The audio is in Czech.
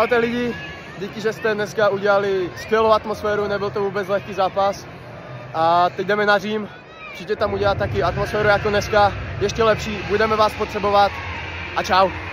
Ahojte lidi, díky, že jste dneska udělali skvělou atmosféru, nebyl to vůbec lehký zápas. A teď jdeme na Řím, přijďte tam udělat taky atmosféru jako dneska, ještě lepší, budeme vás potřebovat a čau.